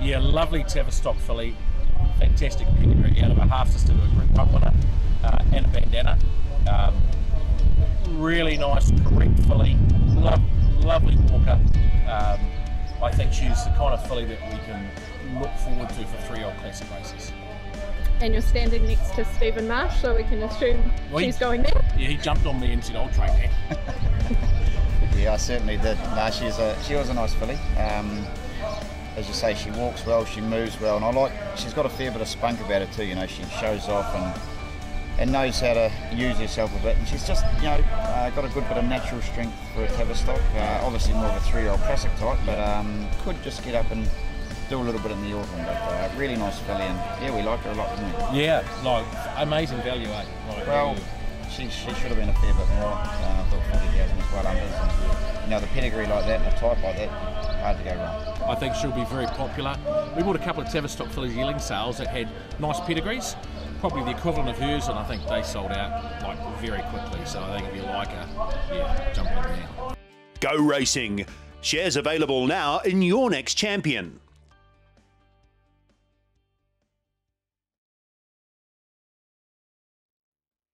Yeah, lovely Tavistock filly. Fantastic pedigree out of a half sister to a Group 1 winner uh, and a bandana. Um, really nice, correct filly. Lo- lovely walker. Um, I think she's the kind of filly that we can look forward to for three old classic races. And you're standing next to Stephen Marsh, so we can assume Well, she's he- going there. Yeah, he jumped on me and said, I'll train that. Yeah, I certainly did. No, she's a she was a nice filly. Um, as you say, she walks well, she moves well, and I like. She's got a fair bit of spunk about her too. You know, she shows off and and knows how to use herself a bit. And she's just you know uh, got a good bit of natural strength for a Tavistock. Uh, obviously more of a three-year-old classic type, but um, could just get up and do a little bit in the autumn. But uh, really nice filly, and yeah, we like her a lot, didn't we? Yeah, like amazing value, eh? Like, Well, she, she should have been a fair bit more. Uh, I thought 40,000 was well unders. And, you know, the pedigree like that and a type like that, hard to go wrong. I think she'll be very popular. We bought a couple of Tavistock fillies yearling sales that had nice pedigrees, probably the equivalent of hers, and I think they sold out like very quickly. So I think if you like her, yeah, jump in now. Go racing. Shares available now in your next champion.